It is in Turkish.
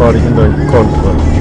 tarihinde kontrol.